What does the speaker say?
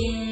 Yeah.